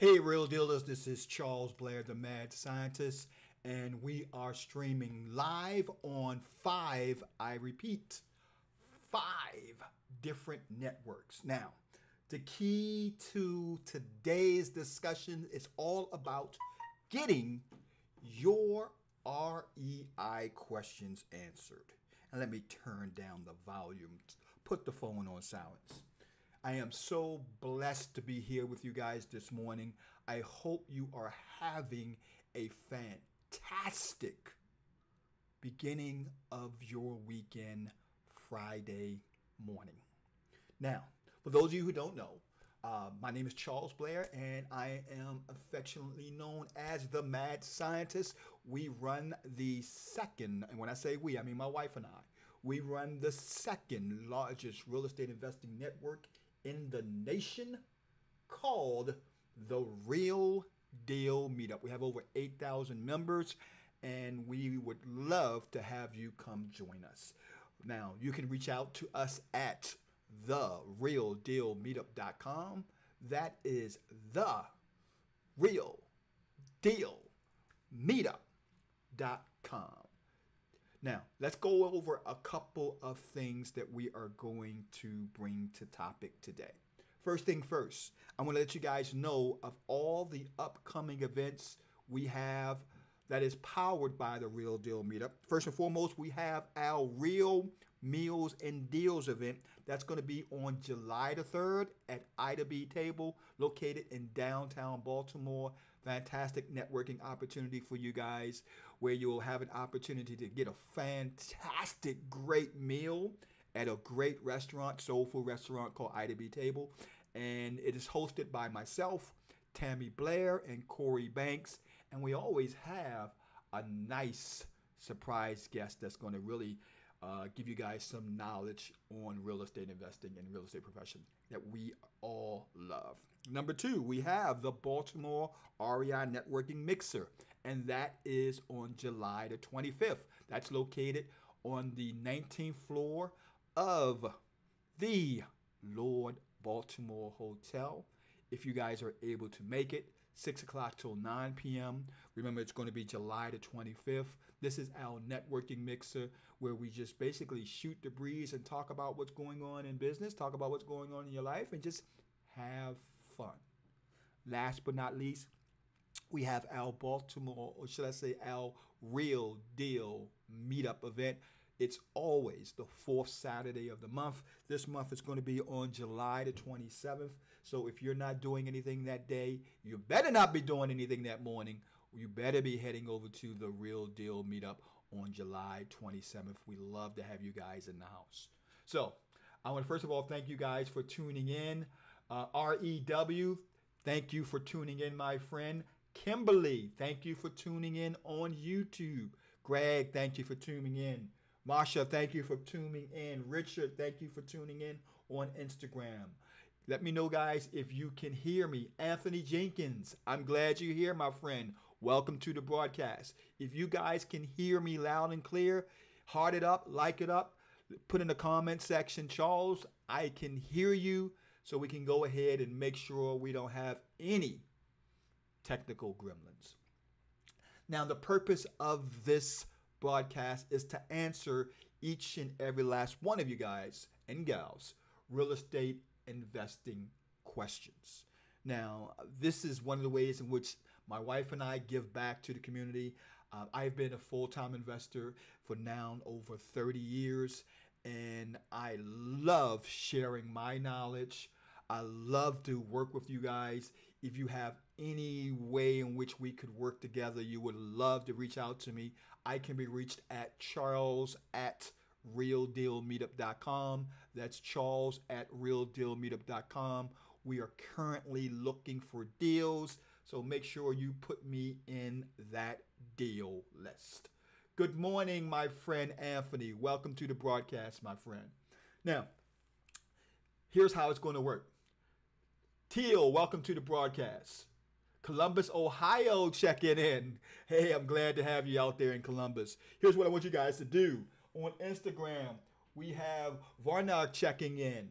Hey, real dealers, this is Charles Blair, the mad scientist, and we are streaming live on five, I repeat, five different networks. Now, the key to today's discussion is all about getting your REI questions answered. And let me turn down the volume, put the phone on silence. I am so blessed to be here with you guys this morning. I hope you are having a fantastic beginning of your weekend Friday morning. Now, for those of you who don't know, uh, my name is Charles Blair, and I am affectionately known as the Mad Scientist. We run the second, and when I say we, I mean my wife and I, we run the second largest real estate investing network in the nation called the Real Deal Meetup. We have over 8,000 members and we would love to have you come join us. Now, you can reach out to us at therealdealmeetup.com. That is the real deal meetup.com. Now, let's go over a couple of things that we are going to bring to topic today. First thing first, I want to let you guys know of all the upcoming events we have that is powered by the Real Deal Meetup. First and foremost, we have our Real Meals and Deals event that's going to be on July the 3rd at Ida B Table, located in downtown Baltimore. Fantastic networking opportunity for you guys where you'll have an opportunity to get a fantastic, great meal at a great restaurant, soulful restaurant called Ida B Table. And it is hosted by myself, Tammy Blair, and Corey Banks. And we always have a nice surprise guest that's going to really uh, give you guys some knowledge on real estate investing and real estate profession that we all love. Number two, we have the Baltimore REI Networking Mixer, and that is on July the 25th. That's located on the 19th floor of the Lord Baltimore Hotel. If you guys are able to make it, 6 o'clock till 9 p.m. Remember, it's going to be July the 25th. This is our networking mixer where we just basically shoot the breeze and talk about what's going on in business, talk about what's going on in your life, and just have fun. Last but not least, we have our Baltimore, or should I say, our real deal meetup event it's always the fourth Saturday of the month. This month is going to be on July the 27th. So if you're not doing anything that day, you better not be doing anything that morning. You better be heading over to the Real Deal Meetup on July 27th. We love to have you guys in the house. So I want to first of all thank you guys for tuning in. Uh, REW, thank you for tuning in, my friend. Kimberly, thank you for tuning in on YouTube. Greg, thank you for tuning in. Marsha, thank you for tuning in. Richard, thank you for tuning in on Instagram. Let me know, guys, if you can hear me. Anthony Jenkins, I'm glad you're here, my friend. Welcome to the broadcast. If you guys can hear me loud and clear, heart it up, like it up, put in the comment section, Charles, I can hear you, so we can go ahead and make sure we don't have any technical gremlins. Now, the purpose of this broadcast is to answer each and every last one of you guys and gals real estate investing questions. Now, this is one of the ways in which my wife and I give back to the community. Uh, I've been a full time investor for now over 30 years, and I love sharing my knowledge. I love to work with you guys. If you have any way in which we could work together, you would love to reach out to me. I can be reached at charles at realdealmeetup.com. That's charles at realdealmeetup.com. We are currently looking for deals, so make sure you put me in that deal list. Good morning, my friend Anthony. Welcome to the broadcast, my friend. Now, here's how it's going to work. Teal, welcome to the broadcast. Columbus, Ohio, checking in. Hey, I'm glad to have you out there in Columbus. Here's what I want you guys to do. On Instagram, we have Varnag checking in.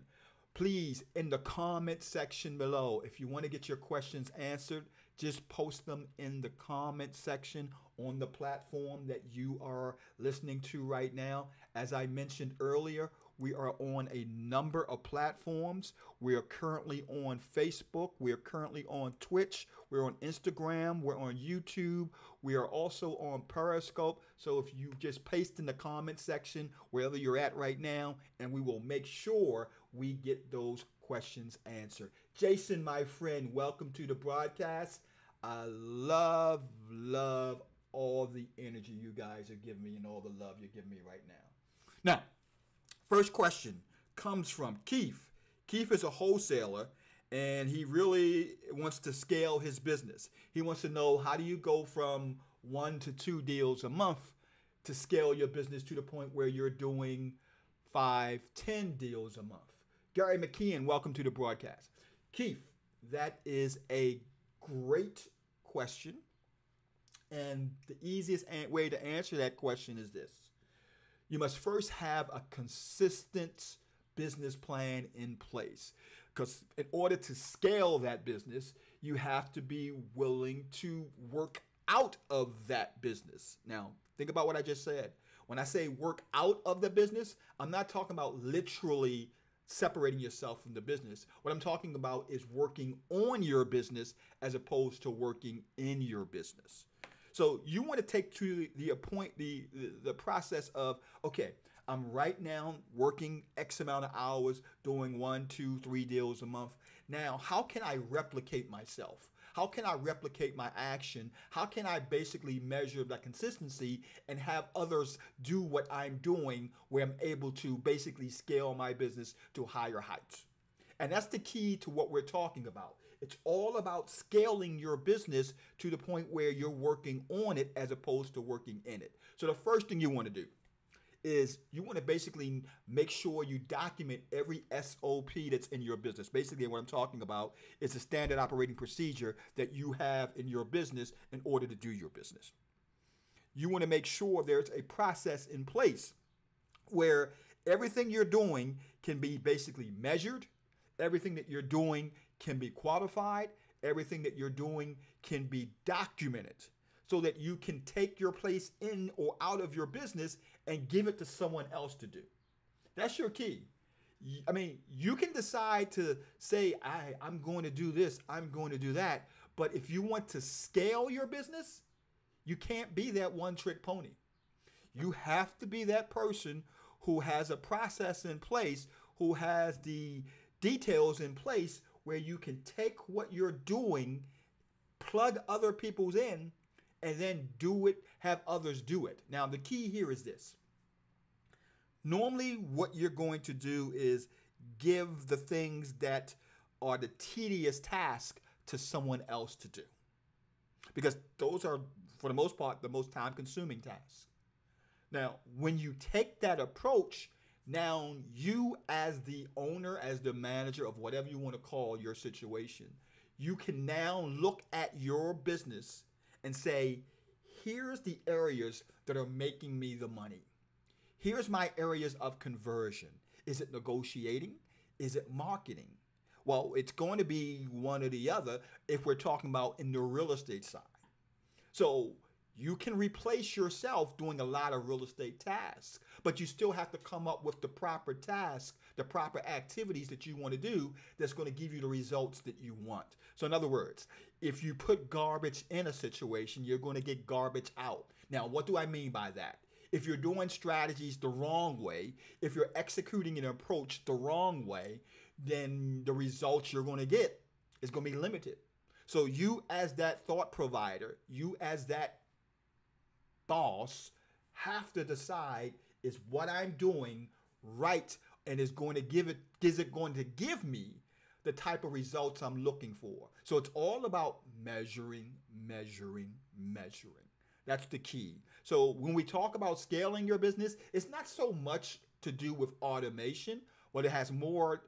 please, in the comment section below, if you want to get your questions answered, just post them in the comment section on the platform that you are listening to right now. As I mentioned earlier, we are on a number of platforms. We are currently on Facebook. We are currently on Twitch. We're on Instagram. We're on YouTube. We are also on Periscope. So if you just paste in the comment section wherever you're at right now, and we will make sure we get those questions answered. Jason, my friend, welcome to the broadcast. I love, love all the energy you guys are giving me and all the love you're giving me right now. Now, first question comes from Keith. Keith is a wholesaler and he really wants to scale his business. He wants to know how do you go from one to two deals a month to scale your business to the point where you're doing five, ten deals a month. Gary McKeon, welcome to the broadcast. Keith, that is a great question. And the easiest way to answer that question is this you must first have a consistent business plan in place. Because in order to scale that business, you have to be willing to work out of that business. Now, think about what I just said. When I say work out of the business, I'm not talking about literally separating yourself from the business. What I'm talking about is working on your business as opposed to working in your business. So you want to take to the point the, the the process of okay, I'm right now working X amount of hours, doing one, two, three deals a month. Now, how can I replicate myself? How can I replicate my action? How can I basically measure that consistency and have others do what I'm doing where I'm able to basically scale my business to higher heights? And that's the key to what we're talking about. It's all about scaling your business to the point where you're working on it as opposed to working in it. So the first thing you want to do is you want to basically make sure you document every SOP that's in your business. Basically, what I'm talking about is a standard operating procedure that you have in your business in order to do your business. You want to make sure there's a process in place where everything you're doing can be basically measured, everything that you're doing can be qualified, everything that you're doing can be documented so that you can take your place in or out of your business and give it to someone else to do. That's your key. I mean, you can decide to say, I, I'm going to do this, I'm going to do that. But if you want to scale your business, you can't be that one trick pony. You have to be that person who has a process in place, who has the details in place where you can take what you're doing, plug other people's in, and then do it, have others do it. Now, the key here is this. Normally, what you're going to do is give the things that are the tedious task to someone else to do. Because those are, for the most part, the most time consuming tasks. Now, when you take that approach, now you, as the owner, as the manager of whatever you want to call your situation, you can now look at your business and say, here's the areas that are making me the money. Here's my areas of conversion. Is it negotiating? Is it marketing? Well, it's going to be one or the other if we're talking about in the real estate side. So you can replace yourself doing a lot of real estate tasks, but you still have to come up with the proper tasks, the proper activities that you want to do that's going to give you the results that you want. So, in other words, if you put garbage in a situation, you're going to get garbage out. Now, what do I mean by that? If you're doing strategies the wrong way, if you're executing an approach the wrong way, then the results you're going to get is going to be limited. So, you as that thought provider, you as that boss, have to decide is what I'm doing right and is going to give it is it going to give me the type of results I'm looking for. So it's all about measuring, measuring, measuring. That's the key. So when we talk about scaling your business, it's not so much to do with automation, but it has more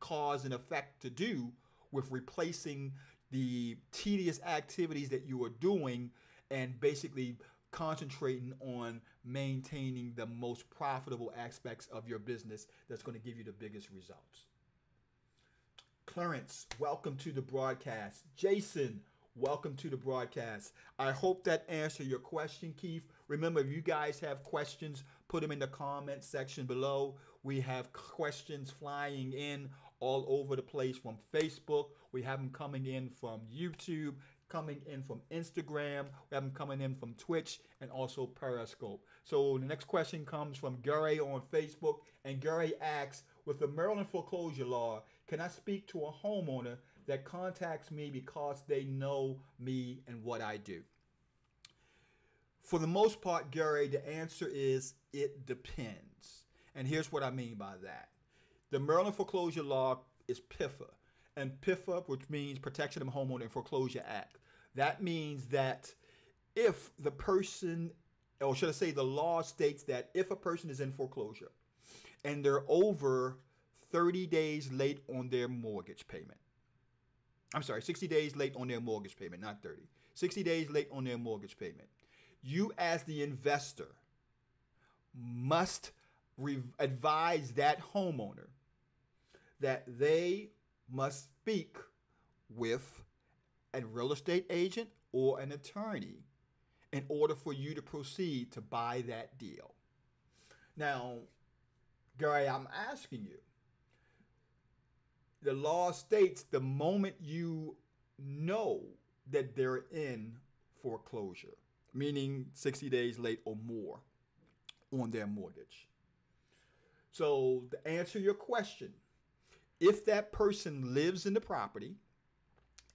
cause and effect to do with replacing the tedious activities that you are doing and basically concentrating on maintaining the most profitable aspects of your business that's going to give you the biggest results. Clarence, welcome to the broadcast. Jason, welcome to the broadcast. I hope that answered your question, Keith. Remember, if you guys have questions, put them in the comment section below. We have questions flying in all over the place from Facebook. We have them coming in from YouTube, coming in from Instagram. We have them coming in from Twitch and also Periscope. So the next question comes from Gary on Facebook, and Gary asks, with the Maryland foreclosure law, can I speak to a homeowner that contacts me because they know me and what I do? For the most part, Gary, the answer is it depends. And here's what I mean by that. The Maryland foreclosure law is PIFA. And PIFA, which means Protection of Homeowner and Foreclosure Act. That means that if the person, or should I say, the law states that if a person is in foreclosure and they're over 30 days late on their mortgage payment, I'm sorry, 60 days late on their mortgage payment, not 30, 60 days late on their mortgage payment, you as the investor must advise that homeowner that they must speak with a real estate agent or an attorney in order for you to proceed to buy that deal. Now, Gary, I'm asking you. The law states the moment you know that they're in foreclosure, meaning 60 days late or more on their mortgage. So, to answer your question, if that person lives in the property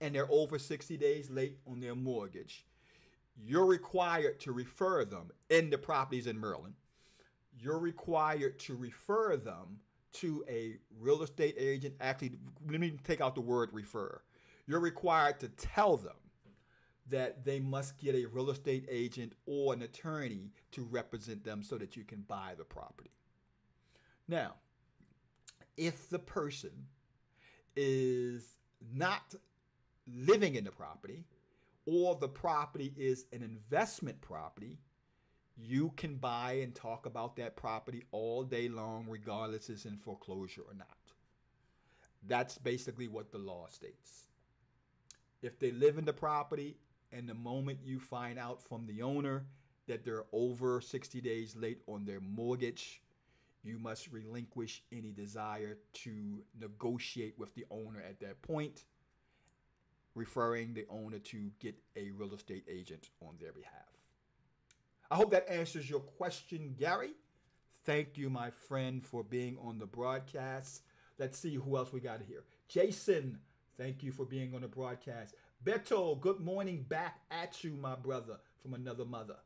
and they're over 60 days late on their mortgage, you're required to refer them in the properties in Maryland. You're required to refer them to a real estate agent. Actually, let me take out the word refer. You're required to tell them that they must get a real estate agent or an attorney to represent them so that you can buy the property. Now, if the person is not living in the property or the property is an investment property, you can buy and talk about that property all day long, regardless it's in foreclosure or not. That's basically what the law states. If they live in the property and the moment you find out from the owner that they're over 60 days late on their mortgage, you must relinquish any desire to negotiate with the owner at that point, referring the owner to get a real estate agent on their behalf. I hope that answers your question, Gary. Thank you, my friend, for being on the broadcast. Let's see who else we got here. Jason, thank you for being on the broadcast. Beto, good morning back at you, my brother, from another mother.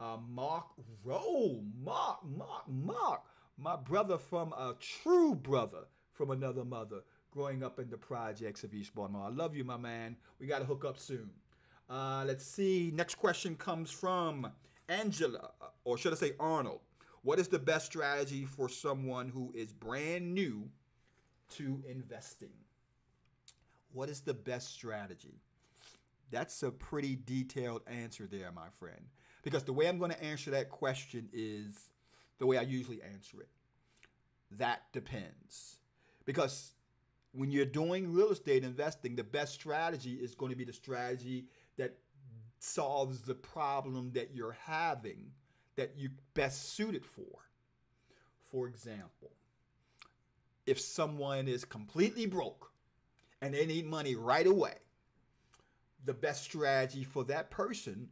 Uh, Mark Rowe, Mark, Mark, Mark my brother from a true brother from another mother growing up in the projects of East Baltimore. I love you, my man. We got to hook up soon. Uh, let's see. Next question comes from Angela, or should I say Arnold. What is the best strategy for someone who is brand new to investing? What is the best strategy? That's a pretty detailed answer there, my friend. Because the way I'm going to answer that question is the way I usually answer it. That depends. Because when you're doing real estate investing, the best strategy is going to be the strategy that solves the problem that you're having that you best suited for. For example, if someone is completely broke and they need money right away, the best strategy for that person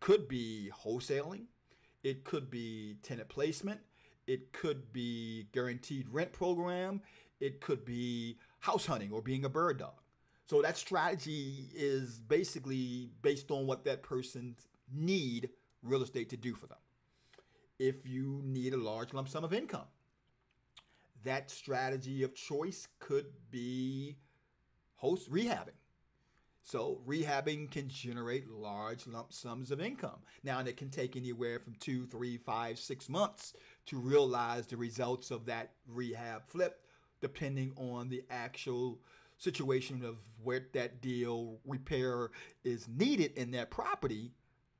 could be wholesaling, it could be tenant placement. It could be guaranteed rent program. It could be house hunting or being a bird dog. So that strategy is basically based on what that person need real estate to do for them. If you need a large lump sum of income, that strategy of choice could be host rehabbing. So rehabbing can generate large lump sums of income. Now, and it can take anywhere from two, three, five, six months to realize the results of that rehab flip, depending on the actual situation of where that deal repair is needed in that property.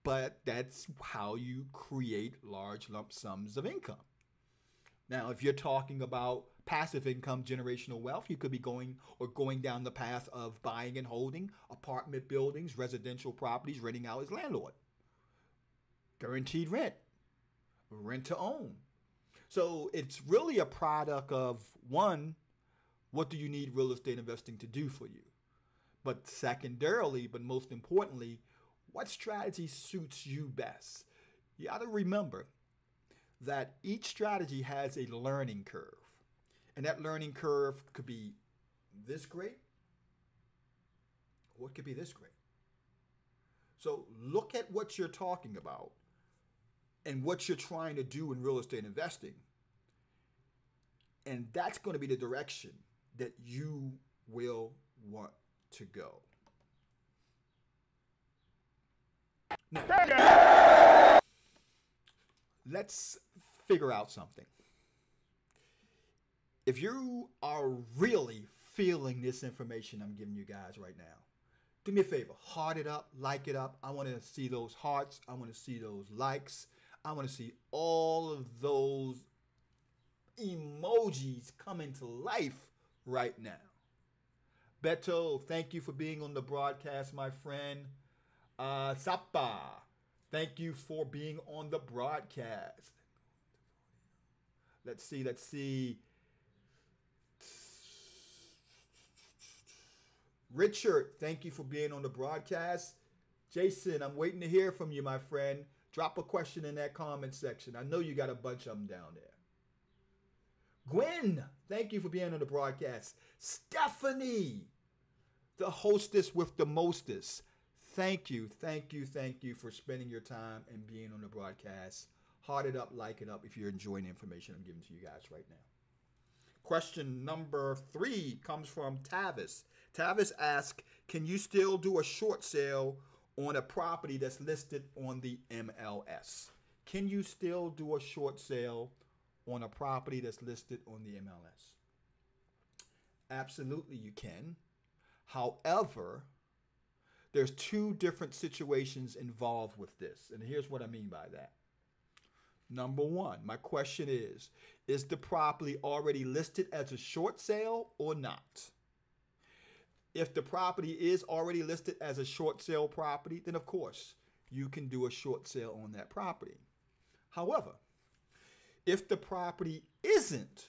But that's how you create large lump sums of income. Now, if you're talking about passive income, generational wealth, you could be going or going down the path of buying and holding apartment buildings, residential properties, renting out as landlord. Guaranteed rent, rent to own. So it's really a product of one, what do you need real estate investing to do for you? But secondarily, but most importantly, what strategy suits you best? You got to remember that each strategy has a learning curve. And that learning curve could be this great, or it could be this great. So look at what you're talking about and what you're trying to do in real estate investing. And that's going to be the direction that you will want to go. Now, let's figure out something. If you are really feeling this information I'm giving you guys right now, do me a favor, heart it up, like it up. I want to see those hearts. I want to see those likes. I want to see all of those emojis coming to life right now. Beto, thank you for being on the broadcast, my friend. Uh, Sapa, thank you for being on the broadcast. Let's see, let's see. Richard, thank you for being on the broadcast. Jason, I'm waiting to hear from you, my friend. Drop a question in that comment section. I know you got a bunch of them down there. Gwen, thank you for being on the broadcast. Stephanie, the hostess with the mostest. Thank you, thank you, thank you for spending your time and being on the broadcast. Heart it up, like it up if you're enjoying the information I'm giving to you guys right now. Question number three comes from Tavis. Tavis asks, can you still do a short sale on a property that's listed on the MLS? Can you still do a short sale on a property that's listed on the MLS? Absolutely, you can. However, there's two different situations involved with this. And here's what I mean by that. Number one, my question is Is the property already listed as a short sale or not? If the property is already listed as a short sale property, then of course you can do a short sale on that property. However, if the property isn't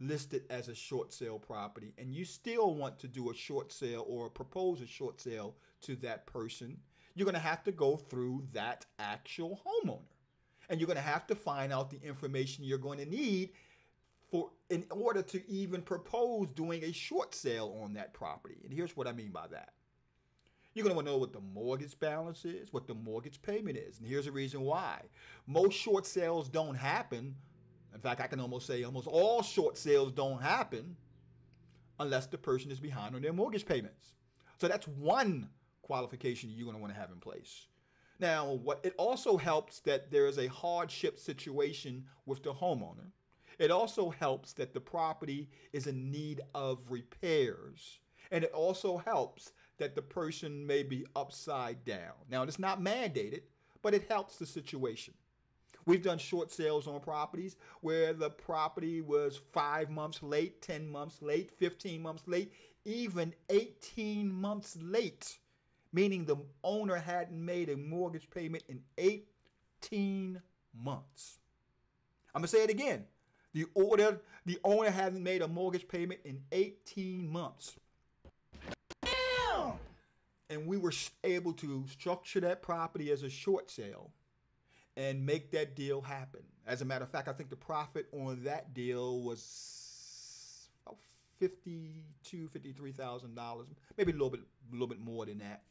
listed as a short sale property and you still want to do a short sale or propose a short sale to that person, you're going to have to go through that actual homeowner. And you're going to have to find out the information you're going to need for in order to even propose doing a short sale on that property. And here's what I mean by that. You're going to want to know what the mortgage balance is, what the mortgage payment is. And here's the reason why. Most short sales don't happen in fact, I can almost say almost all short sales don't happen unless the person is behind on their mortgage payments. So that's one qualification you're going to want to have in place. Now, what it also helps that there is a hardship situation with the homeowner. It also helps that the property is in need of repairs. And it also helps that the person may be upside down. Now, it's not mandated, but it helps the situation. We've done short sales on properties where the property was five months late, 10 months late, 15 months late, even 18 months late, meaning the owner hadn't made a mortgage payment in 18 months. I'm going to say it again. The order, the owner hasn't made a mortgage payment in 18 months. And we were able to structure that property as a short sale and make that deal happen. As a matter of fact, I think the profit on that deal was about fifty-two, fifty-three thousand dollars, maybe a little bit, a little bit more than that.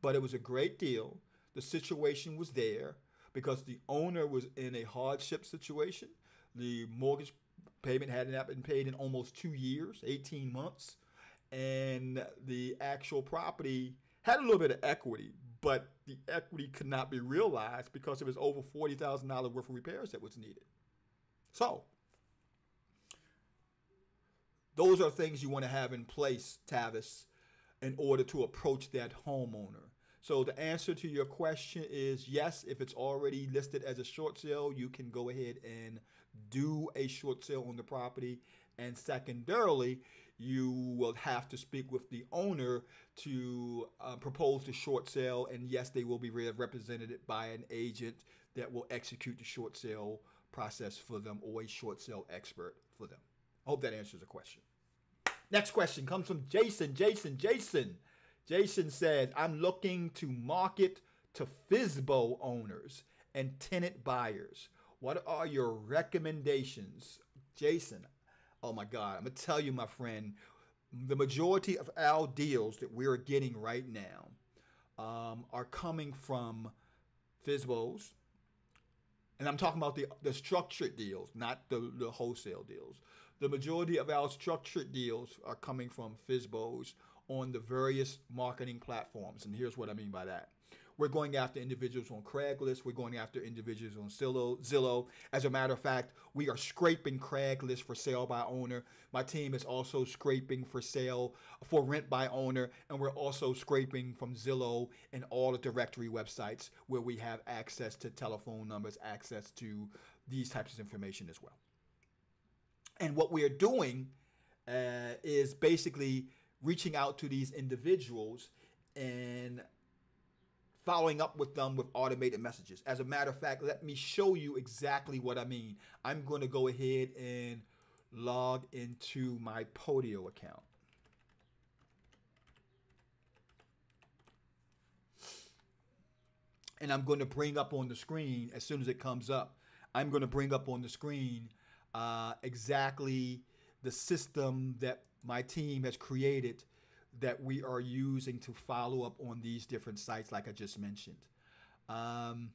But it was a great deal. The situation was there because the owner was in a hardship situation. The mortgage payment hadn't been paid in almost two years, 18 months, and the actual property had a little bit of equity, but the equity could not be realized because it was over $40,000 worth of repairs that was needed. So, those are things you want to have in place, Tavis, in order to approach that homeowner. So the answer to your question is yes, if it's already listed as a short sale, you can go ahead and do a short sale on the property. And secondarily, you will have to speak with the owner to uh, propose the short sale. And yes, they will be represented by an agent that will execute the short sale process for them or a short sale expert for them. I hope that answers the question. Next question comes from Jason. Jason, Jason. Jason says, I'm looking to market to FSBO owners and tenant buyers. What are your recommendations? Jason, oh my God, I'm going to tell you, my friend, the majority of our deals that we're getting right now um, are coming from FSBOs. And I'm talking about the, the structured deals, not the, the wholesale deals. The majority of our structured deals are coming from FSBOs on the various marketing platforms. And here's what I mean by that. We're going after individuals on Craigslist. We're going after individuals on Zillow. Zillow. As a matter of fact, we are scraping Craigslist for sale by owner. My team is also scraping for sale for rent by owner, and we're also scraping from Zillow and all the directory websites where we have access to telephone numbers, access to these types of information as well. And what we are doing uh, is basically reaching out to these individuals and following up with them with automated messages. As a matter of fact, let me show you exactly what I mean. I'm going to go ahead and log into my Podio account. And I'm going to bring up on the screen, as soon as it comes up, I'm going to bring up on the screen uh, exactly the system that my team has created that we are using to follow up on these different sites, like I just mentioned. Um,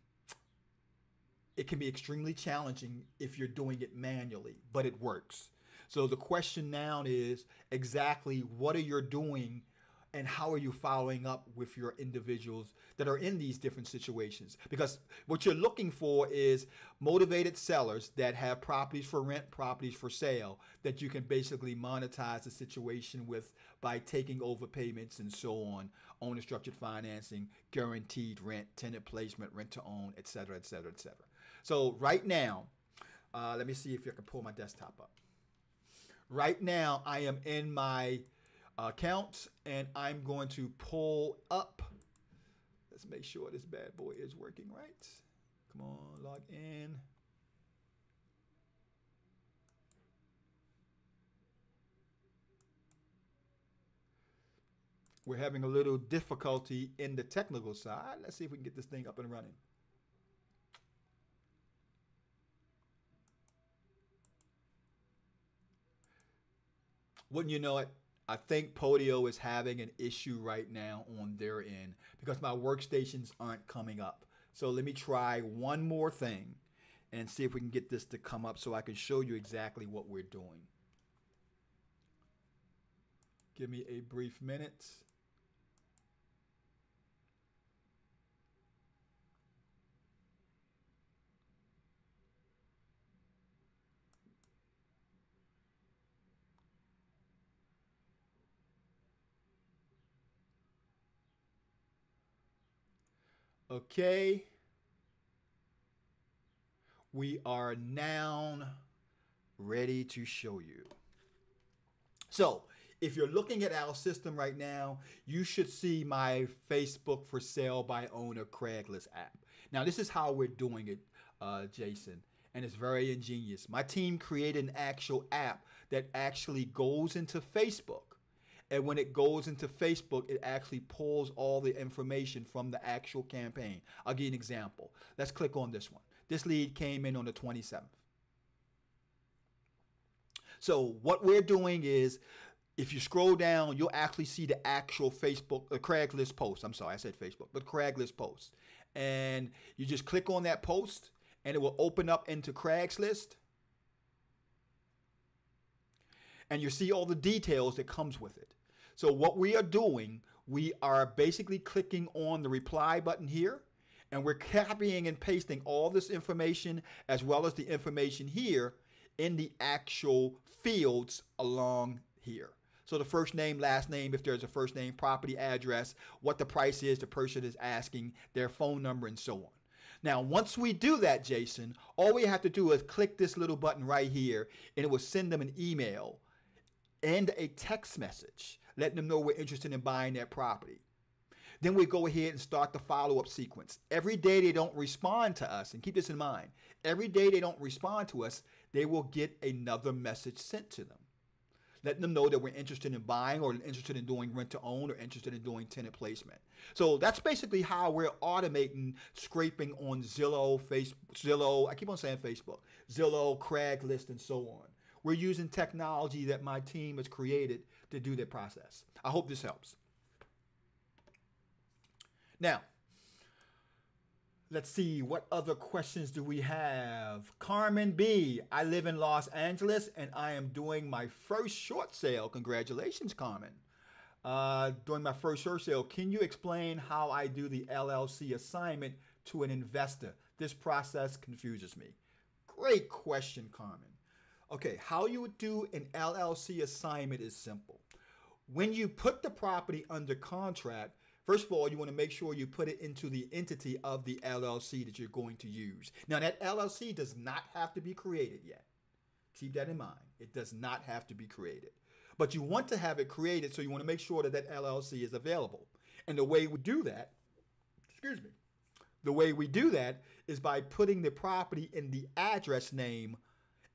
it can be extremely challenging if you're doing it manually, but it works. So the question now is exactly what are you doing and how are you following up with your individuals that are in these different situations? Because what you're looking for is motivated sellers that have properties for rent properties for sale that you can basically monetize the situation with by taking over payments and so on owner structured financing guaranteed rent tenant placement rent to own etc etc etc so right now uh, let me see if I can pull my desktop up. Right now I am in my accounts and I'm going to pull up. Let's make sure this bad boy is working right. Come on, log in. We're having a little difficulty in the technical side. Let's see if we can get this thing up and running. Wouldn't you know it? I think Podio is having an issue right now on their end because my workstations aren't coming up. So let me try one more thing and see if we can get this to come up so I can show you exactly what we're doing. Give me a brief minute. Okay. We are now ready to show you. So, if you're looking at our system right now, you should see my Facebook for sale by owner Craigslist app. Now, this is how we're doing it, uh, Jason, and it's very ingenious. My team created an actual app that actually goes into Facebook and when it goes into Facebook, it actually pulls all the information from the actual campaign. I'll give you an example. Let's click on this one. This lead came in on the 27th. So what we're doing is if you scroll down, you'll actually see the actual Facebook, the Craigslist post. I'm sorry, I said Facebook, but Craigslist post. And you just click on that post and it will open up into Craigslist. And you see all the details that comes with it. So what we are doing, we are basically clicking on the reply button here and we're copying and pasting all this information as well as the information here in the actual fields along here. So the first name, last name, if there's a first name, property address, what the price is the person is asking, their phone number, and so on. Now, once we do that, Jason, all we have to do is click this little button right here, and it will send them an email and a text message letting them know we're interested in buying that property. Then we go ahead and start the follow up sequence. Every day they don't respond to us, and keep this in mind every day they don't respond to us, they will get another message sent to them letting them know that we're interested in buying or interested in doing rent to own or interested in doing tenant placement. So that's basically how we're automating scraping on Zillow, Facebook, Zillow, I keep on saying Facebook, Zillow, Craigslist, and so on. We're using technology that my team has created to do that process. I hope this helps. Now, Let's see, what other questions do we have? Carmen B. I live in Los Angeles and I am doing my first short sale. Congratulations, Carmen. Uh, doing my first short sale. Can you explain how I do the LLC assignment to an investor? This process confuses me. Great question, Carmen. Okay, how you would do an LLC assignment is simple. When you put the property under contract, First of all, you want to make sure you put it into the entity of the LLC that you're going to use. Now, that LLC does not have to be created yet. Keep that in mind. It does not have to be created. But you want to have it created, so you want to make sure that that LLC is available. And the way we do that, excuse me, the way we do that is by putting the property in the address name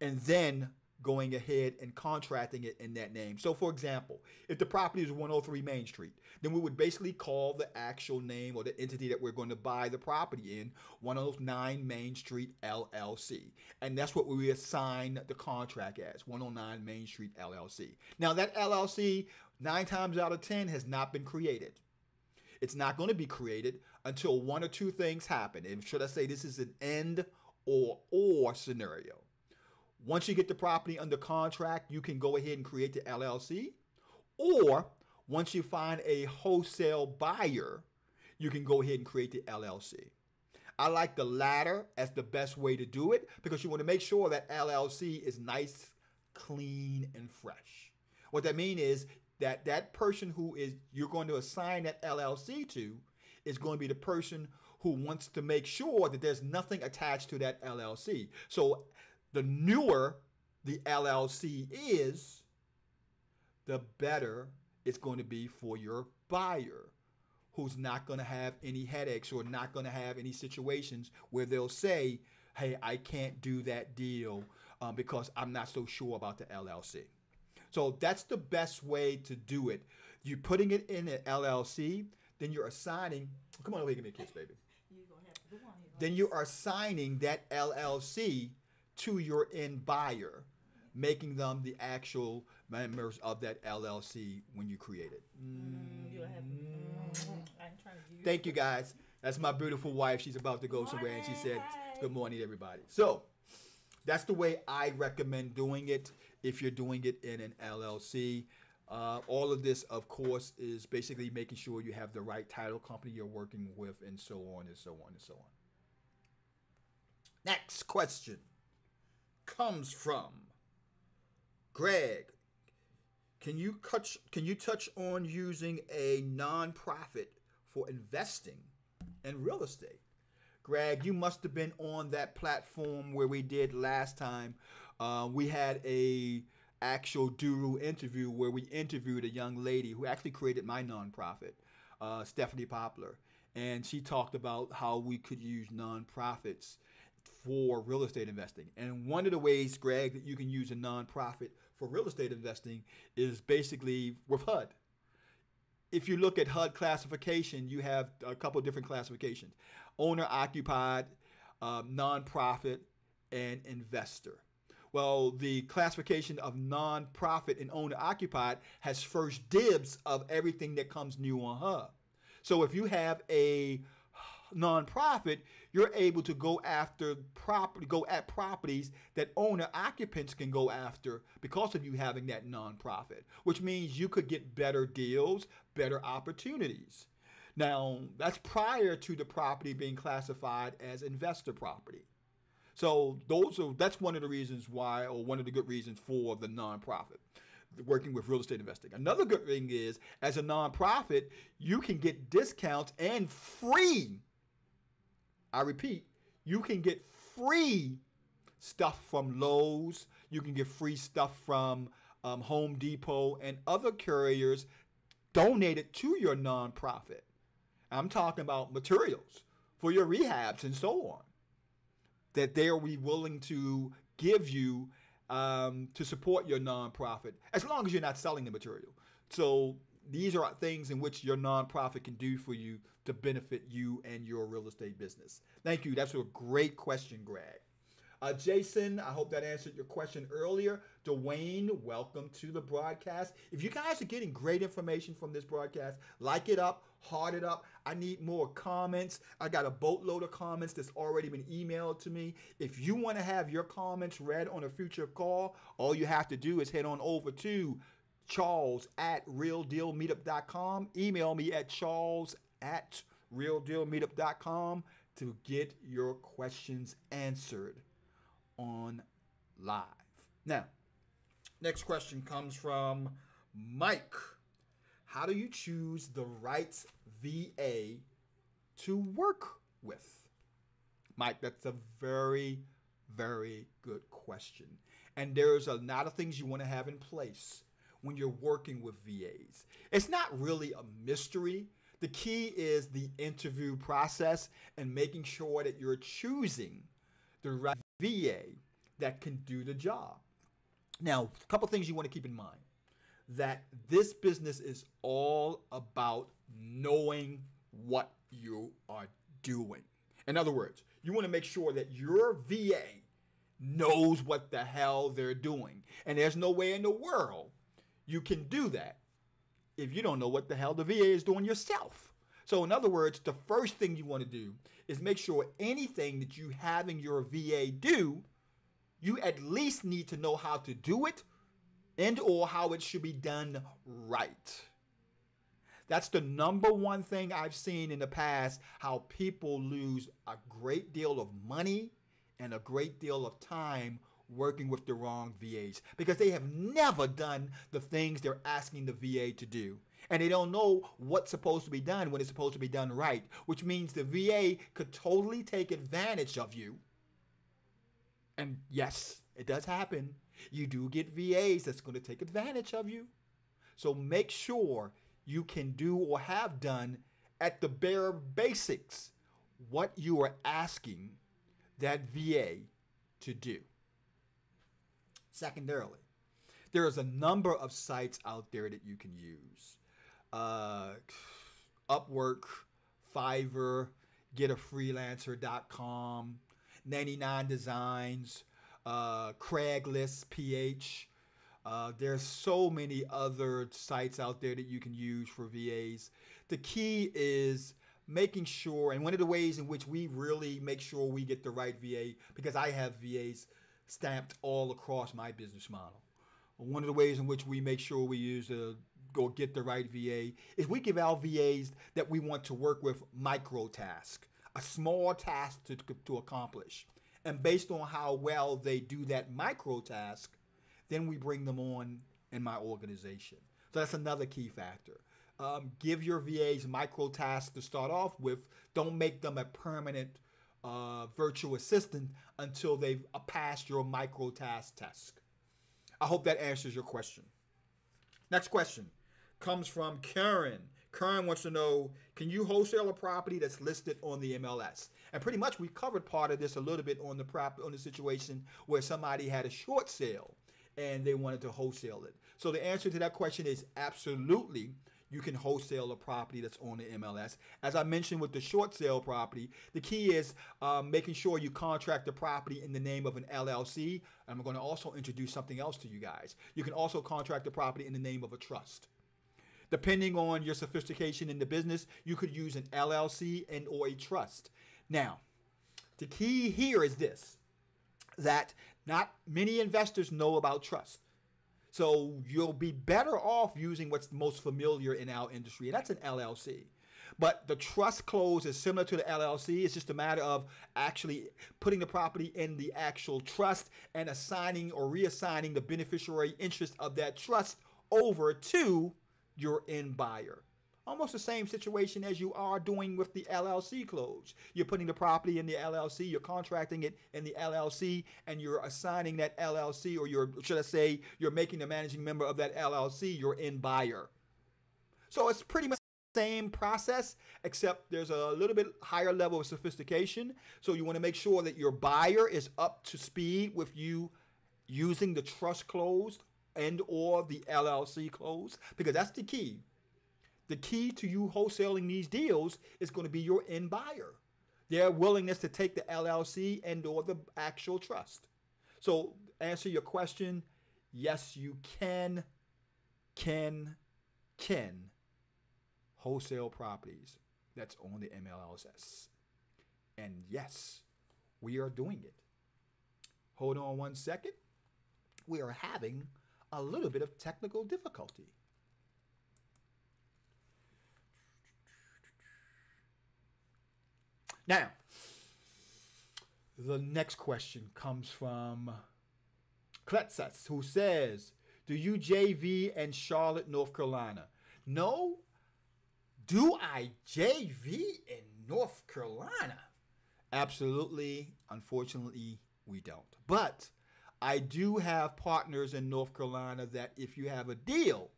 and then going ahead and contracting it in that name. So, for example, if the property is 103 Main Street, then we would basically call the actual name or the entity that we're going to buy the property in 109 Main Street LLC. And that's what we assign the contract as 109 Main Street LLC. Now, that LLC, nine times out of 10, has not been created. It's not going to be created until one or two things happen. And should I say this is an end or or scenario? Once you get the property under contract, you can go ahead and create the LLC. Or once you find a wholesale buyer, you can go ahead and create the LLC. I like the latter as the best way to do it because you want to make sure that LLC is nice, clean, and fresh. What that means is that that person who is you're going to assign that LLC to is going to be the person who wants to make sure that there's nothing attached to that LLC. So the newer the LLC is, the better it's going to be for your buyer who's not going to have any headaches or not going to have any situations where they'll say, hey, I can't do that deal um, because I'm not so sure about the LLC. So that's the best way to do it. You're putting it in an LLC, then you're assigning, come on over here, give me a kiss, baby. then you are assigning that LLC to your end buyer, making them the actual members of that LLC when you create it. Mm. Thank you guys. That's my beautiful wife. She's about to go somewhere and she said, Good morning, everybody. So that's the way I recommend doing it if you're doing it in an LLC. Uh, all of this, of course, is basically making sure you have the right title company you're working with, and so on and so on and so on. Next question comes from. Greg, can you touch can you touch on using a nonprofit for investing in real estate? Greg, you must have been on that platform where we did last time. Uh, we had a actual Duru interview where we interviewed a young lady who actually created my nonprofit, uh, Stephanie Poplar, and she talked about how we could use nonprofits for real estate investing. And one of the ways, Greg, that you can use a nonprofit for real estate investing is basically with HUD. If you look at HUD classification, you have a couple different classifications owner occupied, uh, nonprofit, and investor. Well, the classification of nonprofit and owner occupied has first dibs of everything that comes new on HUD. So if you have a nonprofit, you're able to go after property, go at properties that owner occupants can go after because of you having that nonprofit, which means you could get better deals, better opportunities. Now, that's prior to the property being classified as investor property. So those are that's one of the reasons why, or one of the good reasons for the nonprofit working with real estate investing. Another good thing is, as a nonprofit, you can get discounts and free I repeat, you can get free stuff from Lowe's. You can get free stuff from um, Home Depot and other carriers donated to your nonprofit. I'm talking about materials for your rehabs and so on that they are willing to give you um, to support your nonprofit as long as you're not selling the material. So these are things in which your nonprofit can do for you to benefit you and your real estate business. Thank you. That's a great question, Greg. Uh, Jason, I hope that answered your question earlier. Dwayne, welcome to the broadcast. If you guys are getting great information from this broadcast, like it up, heart it up. I need more comments. I got a boatload of comments that's already been emailed to me. If you want to have your comments read on a future call, all you have to do is head on over to charles at realdealmeetup.com. Email me at charles at realdealmeetup.com to get your questions answered on live. Now, next question comes from Mike. How do you choose the right VA to work with? Mike, that's a very, very good question. And there's a lot of things you want to have in place when you're working with VAs. It's not really a mystery. The key is the interview process and making sure that you're choosing the right VA that can do the job. Now, a couple things you want to keep in mind that this business is all about knowing what you are doing. In other words, you want to make sure that your VA knows what the hell they're doing. And there's no way in the world you can do that if you don't know what the hell the VA is doing yourself. So, in other words, the first thing you want to do is make sure anything that you having your VA do, you at least need to know how to do it and or how it should be done right. That's the number one thing I've seen in the past how people lose a great deal of money and a great deal of time working with the wrong VAs because they have never done the things they're asking the VA to do. And they don't know what's supposed to be done when it's supposed to be done right, which means the VA could totally take advantage of you. And yes, it does happen. You do get VAs that's going to take advantage of you. So make sure you can do or have done at the bare basics what you are asking that VA to do. Secondarily, there is a number of sites out there that you can use. Uh, Upwork, Fiverr, GetAFreelancer.com, 99 Designs, uh, Craigslist, PH. Uh, there's so many other sites out there that you can use for VAs. The key is making sure, and one of the ways in which we really make sure we get the right VA, because I have VAs stamped all across my business model. One of the ways in which we make sure we use a go get the right VA is we give our VAs that we want to work with micro task, a small task to, to accomplish. And based on how well they do that micro task, then we bring them on in my organization. So that's another key factor. Um, give your VAs micro tasks to start off with. Don't make them a permanent uh, virtual assistant until they've uh, passed your micro task test. I hope that answers your question. Next question comes from Karen. Karen wants to know, can you wholesale a property that's listed on the MLS? And pretty much we covered part of this a little bit on the prop on the situation where somebody had a short sale and they wanted to wholesale it. So the answer to that question is absolutely you can wholesale a property that's on the MLS. As I mentioned with the short sale property, the key is um, making sure you contract the property in the name of an LLC. I'm going to also introduce something else to you guys. You can also contract the property in the name of a trust. Depending on your sophistication in the business, you could use an LLC and or a trust. Now, the key here is this that not many investors know about trust. So you'll be better off using what's most familiar in our industry, and that's an LLC. But the trust close is similar to the LLC. It's just a matter of actually putting the property in the actual trust and assigning or reassigning the beneficiary interest of that trust over to your end buyer. Almost the same situation as you are doing with the LLC close. You're putting the property in the LLC, you're contracting it in the LLC, and you're assigning that LLC, or you're, should I say, you're making the managing member of that LLC your end buyer. So it's pretty much the same process, except there's a little bit higher level of sophistication. So you want to make sure that your buyer is up to speed with you using the trust close and or the LLC close, because that's the key the key to you wholesaling these deals is going to be your end buyer. Their willingness to take the LLC and or the actual trust. So answer your question, yes, you can, can, can wholesale properties that's on the MLS. And yes, we are doing it. Hold on one second. We are having a little bit of technical difficulty. Now, the next question comes from Kletsas, who says, Do you JV in Charlotte, North Carolina? No. Do I JV in North Carolina? Absolutely. Unfortunately, we don't. But I do have partners in North Carolina that if you have a deal,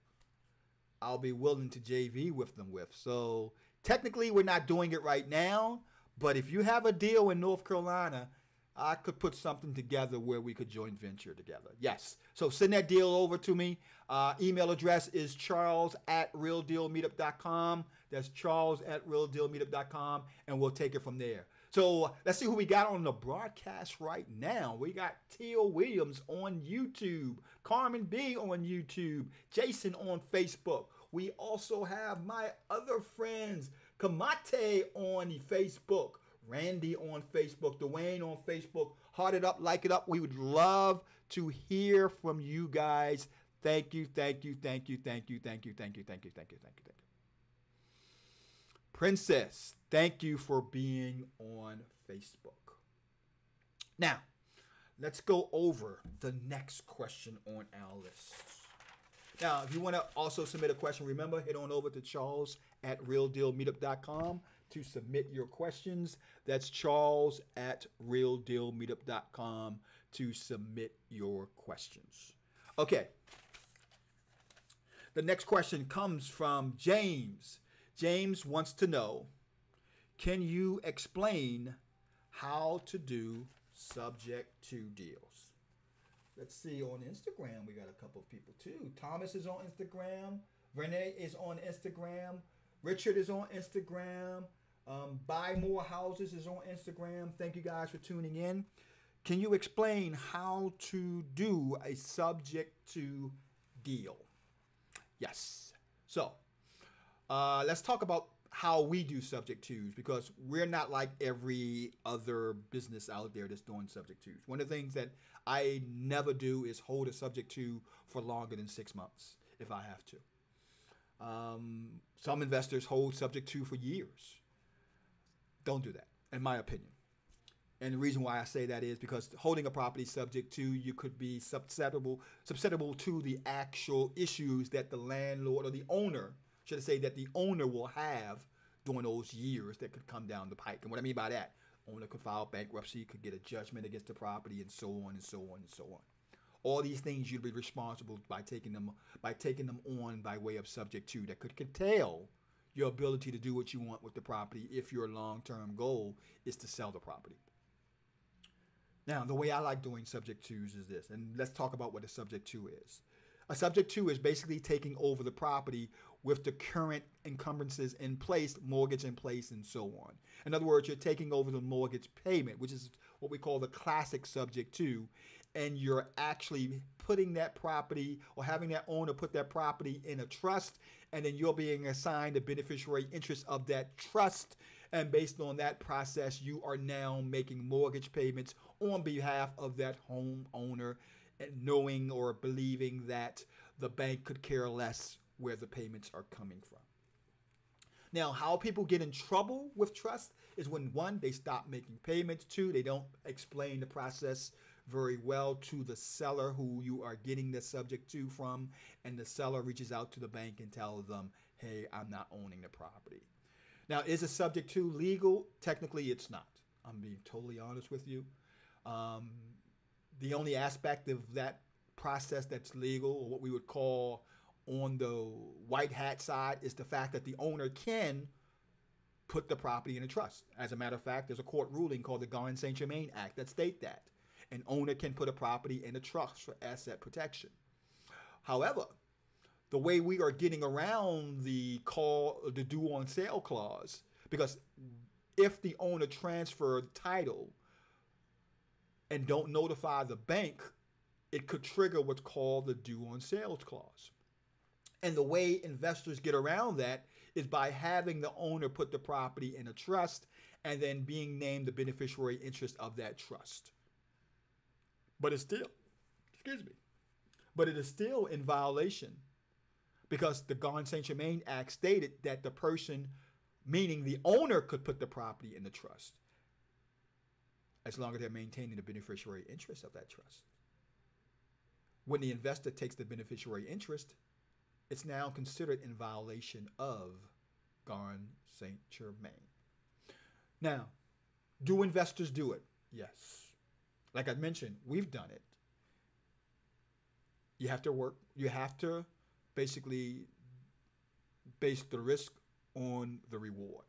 I'll be willing to JV with them with. So technically, we're not doing it right now but if you have a deal in North Carolina, I could put something together where we could joint venture together. Yes. So send that deal over to me. Uh, email address is charles at realdealmeetup.com. That's charles at realdealmeetup.com, and we'll take it from there. So let's see who we got on the broadcast right now. We got Teal Williams on YouTube, Carmen B on YouTube, Jason on Facebook. We also have my other friends. Kamate on Facebook, Randy on Facebook, Dwayne on Facebook. Heart it up, like it up. We would love to hear from you guys. Thank you, thank you, thank you, thank you, thank you, thank you, thank you, thank you, thank you, thank you. Princess, thank you for being on Facebook. Now, let's go over the next question on our list. Now, if you want to also submit a question, remember, head on over to Charles at realdealmeetup.com to submit your questions. That's Charles at realdealmeetup.com to submit your questions. Okay. The next question comes from James. James wants to know Can you explain how to do subject to deals? Let's see on Instagram, we got a couple of people too. Thomas is on Instagram. Renee is on Instagram. Richard is on Instagram. Um, Buy More Houses is on Instagram. Thank you guys for tuning in. Can you explain how to do a subject to deal? Yes. So uh, let's talk about how we do subject twos because we're not like every other business out there that's doing subject twos. One of the things that I never do is hold a subject to for longer than six months if I have to. Um, some investors hold subject to for years. Don't do that, in my opinion. And the reason why I say that is because holding a property subject to you could be susceptible susceptible to the actual issues that the landlord or the owner, should I say that the owner will have during those years that could come down the pike. And what I mean by that, owner could file bankruptcy, could get a judgment against the property, and so on and so on and so on all these things you'd be responsible by taking them by taking them on by way of subject to that could curtail your ability to do what you want with the property if your long-term goal is to sell the property. Now, the way I like doing subject twos is this, and let's talk about what a subject to is. A subject to is basically taking over the property with the current encumbrances in place, mortgage in place, and so on. In other words, you're taking over the mortgage payment, which is what we call the classic subject to, and you're actually putting that property or having that owner put that property in a trust and then you're being assigned the beneficiary interest of that trust and based on that process you are now making mortgage payments on behalf of that homeowner and knowing or believing that the bank could care less where the payments are coming from now how people get in trouble with trust is when one they stop making payments two they don't explain the process very well to the seller who you are getting the subject to from, and the seller reaches out to the bank and tells them, hey, I'm not owning the property. Now, is a subject to legal? Technically, it's not. I'm being totally honest with you. Um, the only aspect of that process that's legal, or what we would call on the white hat side, is the fact that the owner can put the property in a trust. As a matter of fact, there's a court ruling called the Garn St. Germain Act that state that an owner can put a property in a trust for asset protection. However, the way we are getting around the call the due on sale clause, because if the owner transferred title and don't notify the bank, it could trigger what's called the due on sales clause. And the way investors get around that is by having the owner put the property in a trust and then being named the beneficiary interest of that trust. But it's still, excuse me, but it is still in violation because the Garn Saint Germain Act stated that the person, meaning the owner, could put the property in the trust as long as they're maintaining the beneficiary interest of that trust. When the investor takes the beneficiary interest, it's now considered in violation of Garn Saint Germain. Now, do investors do it? Yes. Like I mentioned, we've done it. You have to work, you have to basically base the risk on the reward.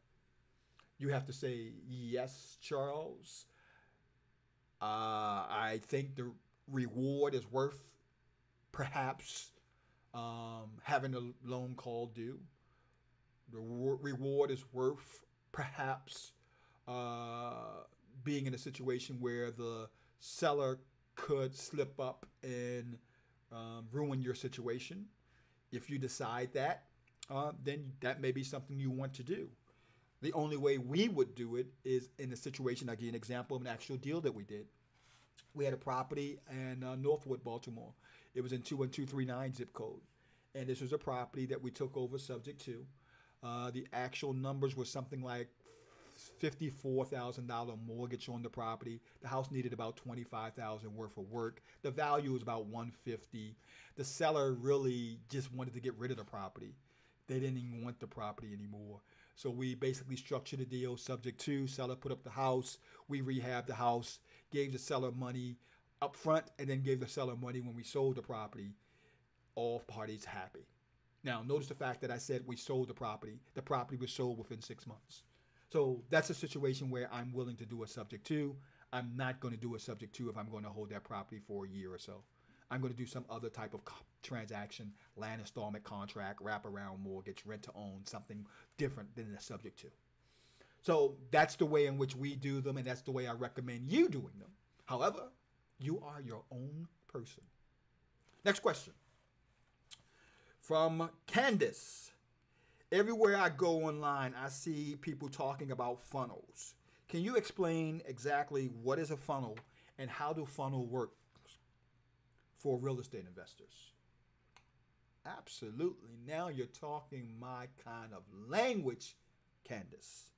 You have to say, yes, Charles, uh, I think the reward is worth perhaps um, having a loan call due. The reward is worth perhaps uh, being in a situation where the seller could slip up and um, ruin your situation. If you decide that, uh, then that may be something you want to do. The only way we would do it is in a situation. I'll give you an example of an actual deal that we did. We had a property in uh, Northwood, Baltimore. It was in 21239 zip code. And this was a property that we took over subject to. Uh, the actual numbers were something like $54,000 mortgage on the property. The house needed about 25,000 worth of work. The value was about 150. The seller really just wanted to get rid of the property. They didn't even want the property anymore. So we basically structured a deal subject to seller put up the house, we rehabbed the house, gave the seller money up front, and then gave the seller money when we sold the property. All parties happy. Now, notice the fact that I said we sold the property. The property was sold within six months. So that's a situation where I'm willing to do a subject to. I'm not going to do a subject to if I'm going to hold that property for a year or so. I'm going to do some other type of transaction, land installment contract, wraparound mortgage, rent to own, something different than the subject to. So that's the way in which we do them, and that's the way I recommend you doing them. However, you are your own person. Next question from Candace. Everywhere I go online, I see people talking about funnels. Can you explain exactly what is a funnel and how do funnel work for real estate investors? Absolutely. Now you're talking my kind of language, Candace.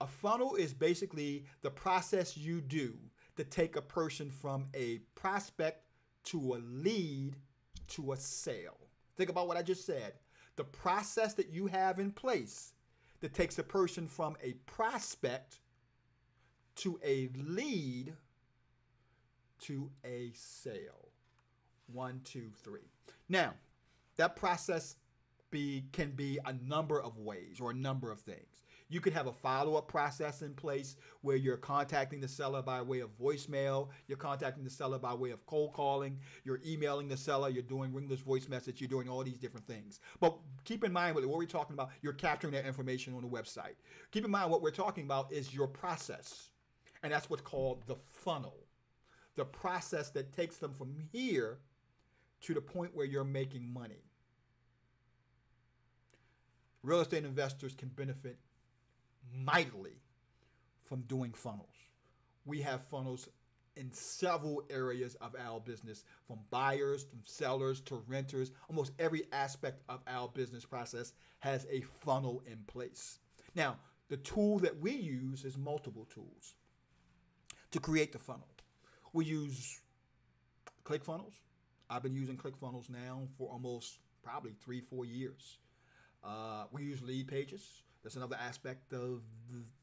A funnel is basically the process you do to take a person from a prospect to a lead to a sale. Think about what I just said the process that you have in place that takes a person from a prospect to a lead to a sale. One, two, three. Now, that process be can be a number of ways or a number of things. You could have a follow-up process in place where you're contacting the seller by way of voicemail, you're contacting the seller by way of cold calling, you're emailing the seller, you're doing ringless voice message, you're doing all these different things. But keep in mind what we're talking about, you're capturing that information on the website. Keep in mind what we're talking about is your process. And that's what's called the funnel. The process that takes them from here to the point where you're making money. Real estate investors can benefit mightily from doing funnels. We have funnels in several areas of our business from buyers, from sellers to renters. Almost every aspect of our business process has a funnel in place. Now, the tool that we use is multiple tools to create the funnel. We use ClickFunnels. I've been using ClickFunnels now for almost probably three, four years. Uh, we use Leadpages. That's another aspect of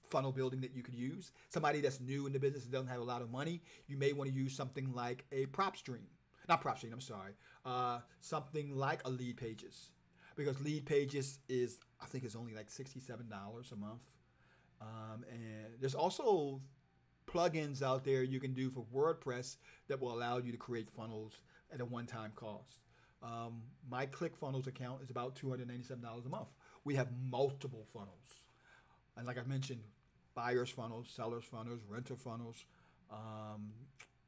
funnel building that you could use. Somebody that's new in the business doesn't have a lot of money, you may want to use something like a PropStream. Not PropStream, I'm sorry. Uh, something like a Leadpages. Because Leadpages is, I think is only like $67 a month. Um, and there's also plugins out there you can do for WordPress that will allow you to create funnels at a one-time cost. Um, my ClickFunnels account is about $297 a month. We have multiple funnels. And like I mentioned, buyers funnels, sellers funnels, renter funnels. Um,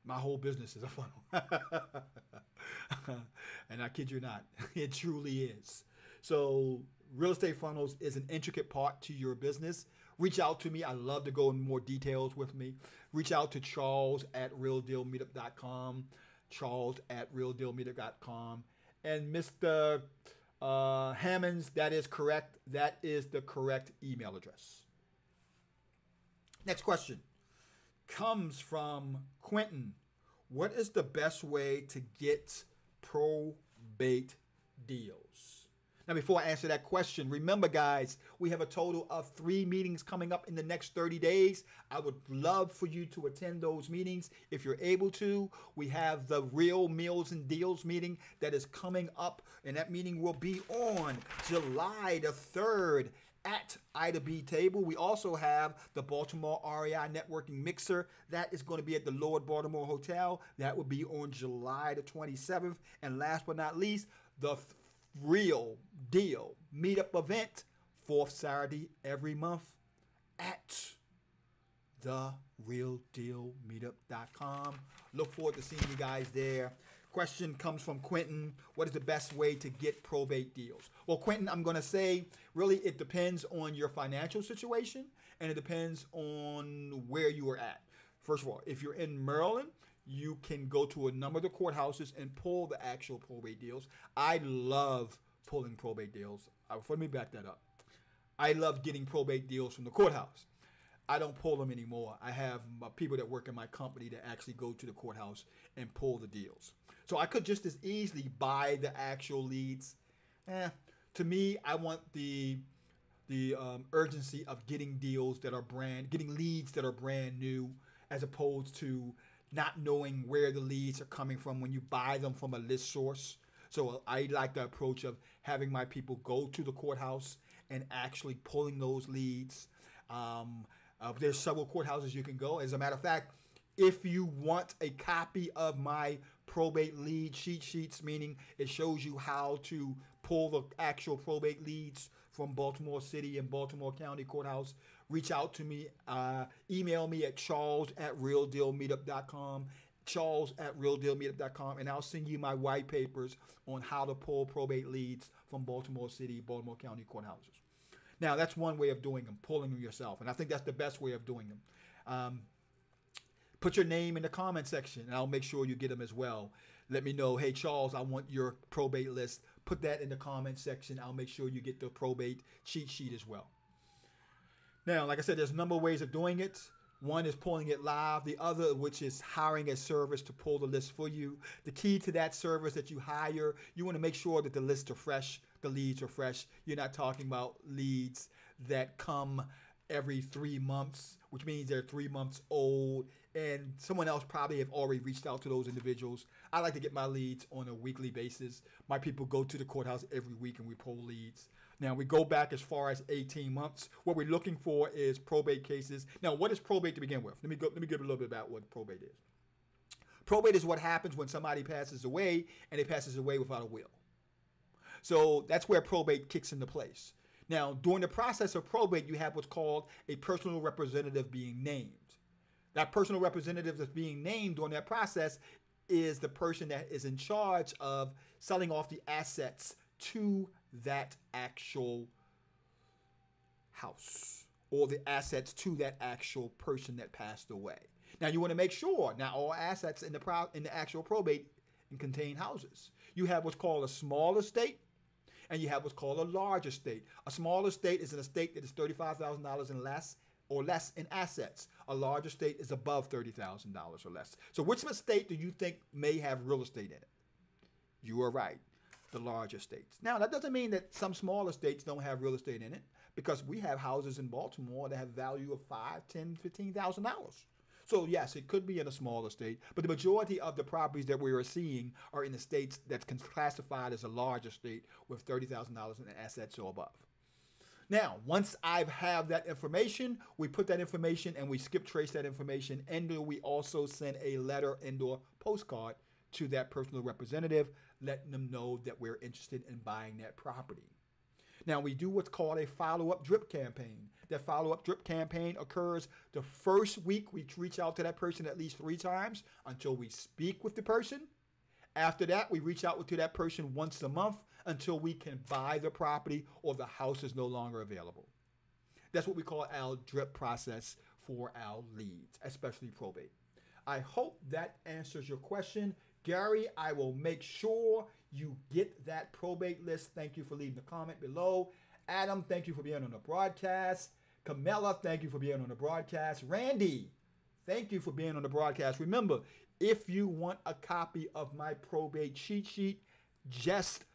my whole business is a funnel. and I kid you not, it truly is. So, real estate funnels is an intricate part to your business. Reach out to me. I love to go in more details with me. Reach out to Charles at realdealmeetup.com. Charles at realdealmeetup.com. And Mr. Uh, Hammonds, that is correct. That is the correct email address. Next question comes from Quentin. What is the best way to get probate deals? Now, before I answer that question, remember, guys, we have a total of three meetings coming up in the next 30 days. I would love for you to attend those meetings if you're able to. We have the Real Meals and Deals meeting that is coming up, and that meeting will be on July the 3rd at Ida B Table. We also have the Baltimore REI Networking Mixer. That is going to be at the Lord Baltimore Hotel. That will be on July the 27th. And last but not least, the real deal meetup event, fourth Saturday every month at the real deal meetup.com. Look forward to seeing you guys there. Question comes from Quentin. What is the best way to get probate deals? Well, Quentin, I'm going to say really it depends on your financial situation and it depends on where you are at. First of all, if you're in Maryland, you can go to a number of the courthouses and pull the actual probate deals. I love pulling probate deals. Uh, let me back that up. I love getting probate deals from the courthouse. I don't pull them anymore. I have people that work in my company that actually go to the courthouse and pull the deals. So I could just as easily buy the actual leads. Eh, to me, I want the the um, urgency of getting deals that are brand, getting leads that are brand new, as opposed to not knowing where the leads are coming from when you buy them from a list source. So I like the approach of having my people go to the courthouse and actually pulling those leads. Um, uh, there's several courthouses you can go. As a matter of fact, if you want a copy of my probate lead cheat sheets, meaning it shows you how to pull the actual probate leads from Baltimore City and Baltimore County Courthouse, reach out to me. Uh, email me at charles at realdealmeetup.com. Charles at realdealmeetup.com, and I'll send you my white papers on how to pull probate leads from Baltimore City, Baltimore County courthouses. Now, that's one way of doing them, pulling them yourself, and I think that's the best way of doing them. Um, put your name in the comment section, and I'll make sure you get them as well. Let me know, hey, Charles, I want your probate list. Put that in the comment section. I'll make sure you get the probate cheat sheet as well. Now, like I said, there's a number of ways of doing it. One is pulling it live, the other, which is hiring a service to pull the list for you. The key to that service that you hire, you want to make sure that the lists are fresh, the leads are fresh. You're not talking about leads that come every three months, which means they're three months old, and someone else probably have already reached out to those individuals. I like to get my leads on a weekly basis. My people go to the courthouse every week and we pull leads. Now we go back as far as 18 months. What we're looking for is probate cases. Now, what is probate to begin with? Let me go. Let me give a little bit about what probate is. Probate is what happens when somebody passes away and it passes away without a will. So that's where probate kicks into place. Now, during the process of probate, you have what's called a personal representative being named. That personal representative that's being named during that process is the person that is in charge of selling off the assets to that actual house or the assets to that actual person that passed away. Now you want to make sure now all assets in the pro- in the actual probate contain houses. You have what's called a small estate and you have what's called a large estate. A small estate is an estate that is $35,000 and less or less in assets. A large estate is above $30,000 or less. So, which estate do you think may have real estate in it? You are right, the larger states. Now, that doesn't mean that some smaller states don't have real estate in it because we have houses in Baltimore that have value of five, ten, fifteen thousand dollars. So yes, it could be in a smaller state, but the majority of the properties that we are seeing are in estates that's classified as a larger state with thirty thousand dollars in assets or above. Now, once I have that information, we put that information and we skip trace that information, and we also send a letter and or postcard to that personal representative, letting them know that we're interested in buying that property. Now, we do what's called a follow up drip campaign. That follow up drip campaign occurs the first week. We reach out to that person at least three times until we speak with the person. After that, we reach out to that person once a month until we can buy the property or the house is no longer available. That's what we call our drip process for our leads, especially probate. I hope that answers your question. Gary, I will make sure you get that probate list. Thank you for leaving a comment below. Adam, thank you for being on the broadcast. Camilla, thank you for being on the broadcast. Randy, thank you for being on the broadcast. Remember, if you want a copy of my probate cheat sheet, just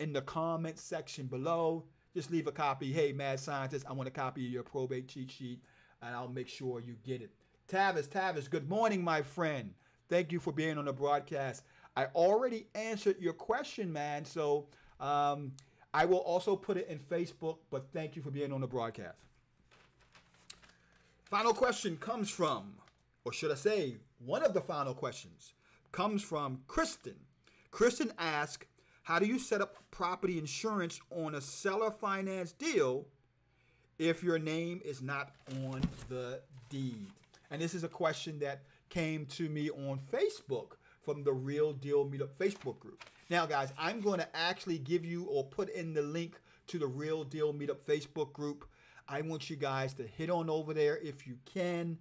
in the comment section below, just leave a copy. Hey, Mad Scientist, I want a copy of your probate cheat sheet, and I'll make sure you get it. Tavis, Tavis, good morning, my friend. Thank you for being on the broadcast. I already answered your question, man. So um, I will also put it in Facebook, but thank you for being on the broadcast. Final question comes from, or should I say, one of the final questions comes from Kristen. Kristen asks, How do you set up property insurance on a seller finance deal if your name is not on the deed? And this is a question that came to me on Facebook from the Real Deal Meetup Facebook group. Now, guys, I'm going to actually give you or put in the link to the Real Deal Meetup Facebook group. I want you guys to hit on over there if you can.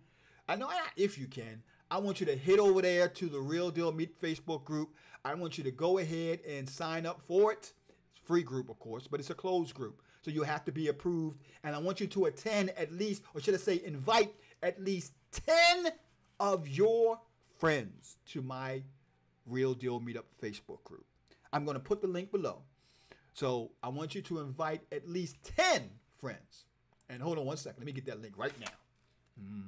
I know ah, if you can. I want you to hit over there to the Real Deal Meet Facebook group. I want you to go ahead and sign up for it. It's free group, of course, but it's a closed group. So you have to be approved. And I want you to attend at least, or should I say, invite at least 10 of your friends to my Real Deal Meetup Facebook group. I'm going to put the link below. So I want you to invite at least 10 friends. And hold on one second. Let me get that link right now. Mm.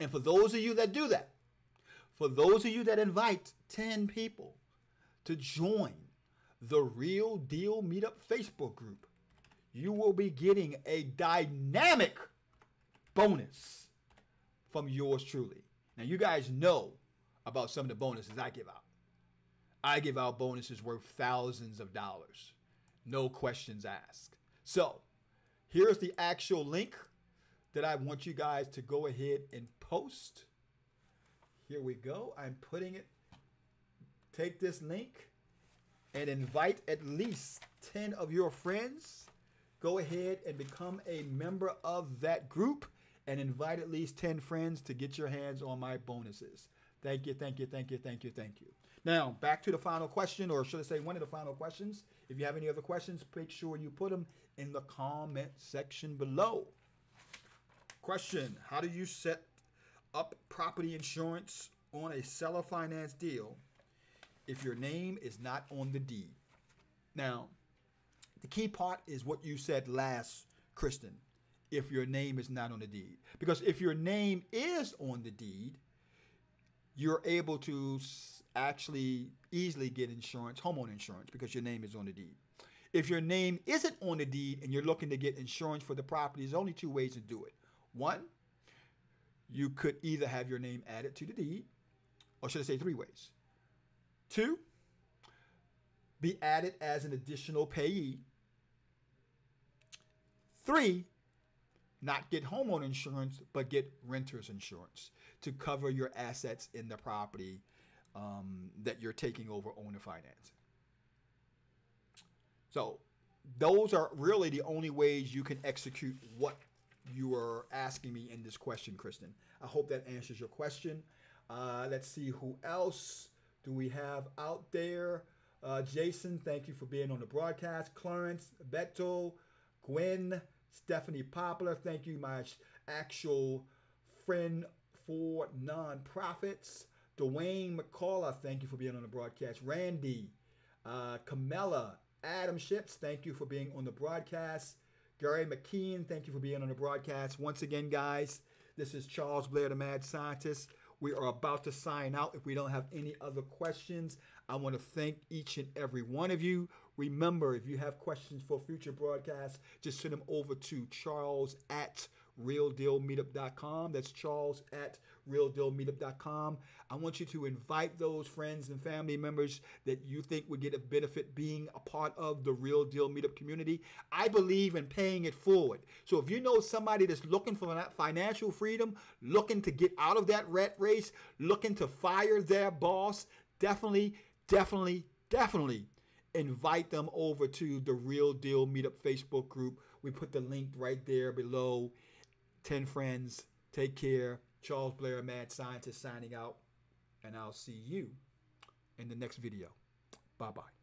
And for those of you that do that, for those of you that invite 10 people to join the Real Deal Meetup Facebook group, you will be getting a dynamic bonus from yours truly. Now, you guys know about some of the bonuses I give out. I give out bonuses worth thousands of dollars, no questions asked. So, here's the actual link that I want you guys to go ahead and post. Here we go. I'm putting it. Take this link and invite at least 10 of your friends. Go ahead and become a member of that group and invite at least 10 friends to get your hands on my bonuses. Thank you, thank you, thank you, thank you, thank you. Now, back to the final question, or should I say one of the final questions. If you have any other questions, make sure you put them in the comment section below. Question How do you set up property insurance on a seller finance deal if your name is not on the deed? Now, the key part is what you said last, Kristen if your name is not on the deed. Because if your name is on the deed, you're able to actually easily get insurance, homeowner insurance, because your name is on the deed. If your name isn't on the deed and you're looking to get insurance for the property, there's only two ways to do it. One, you could either have your name added to the deed, or should I say three ways. Two, be added as an additional payee. Three, not get homeowner insurance, but get renter's insurance to cover your assets in the property um, that you're taking over owner finance. So those are really the only ways you can execute what you are asking me in this question, Kristen. I hope that answers your question. Uh, let's see who else do we have out there. Uh, Jason, thank you for being on the broadcast. Clarence, Beto, Gwen, Stephanie Poplar, thank you, my actual friend for nonprofits. Dwayne McCullough, thank you for being on the broadcast. Randy, uh, Camilla, Adam Ships, thank you for being on the broadcast. Gary McKeon, thank you for being on the broadcast. Once again, guys, this is Charles Blair, the Mad Scientist. We are about to sign out. If we don't have any other questions, I want to thank each and every one of you. Remember, if you have questions for future broadcasts, just send them over to charles at realdealmeetup.com. That's charles at realdealmeetup.com. I want you to invite those friends and family members that you think would get a benefit being a part of the Real Deal Meetup community. I believe in paying it forward. So if you know somebody that's looking for that financial freedom, looking to get out of that rat race, looking to fire their boss, definitely, definitely, definitely invite them over to the Real Deal Meetup Facebook group. We put the link right there below. 10 friends. Take care. Charles Blair, Mad Scientist, signing out. And I'll see you in the next video. Bye bye.